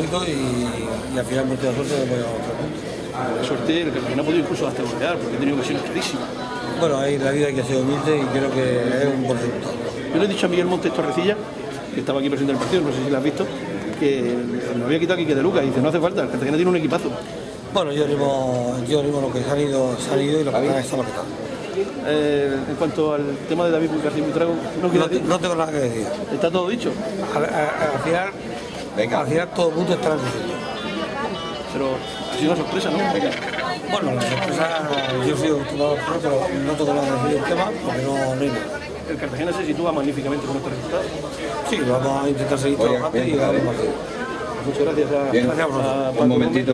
y, y al final hemos tenido suerte de poder otro. La suerte, el Cartagena ha podido incluso hasta golear, porque ha tenido ocasiones clarísimas. Bueno, ahí la vida hay que ser humilde y creo que es un buen resultado. Yo le he dicho a Miguel Montes Torrecilla, que estaba aquí presente en el partido, no sé si lo has visto, que me había quitado aquí que de Lucas, y dice, no hace falta, el Cartagena tiene un equipazo. Bueno, yo digo, yo digo lo que se han ido, se han ido y lo que están está lo que están. Eh, en cuanto al tema de David García Buitrago, no No, no tengo nada que decir. está todo dicho, al final, al final todo el mundo está el pero ha sido una sorpresa, ¿no? Bueno, la sorpresa, yo soy un jugador pro, pero no decir del tema porque no, no hay nada. El Cartagena se sitúa magníficamente con estos resultados. Sí, vamos a intentar seguir trabajando y a ver más. Muchas gracias a, Bien, a Paco un momentito.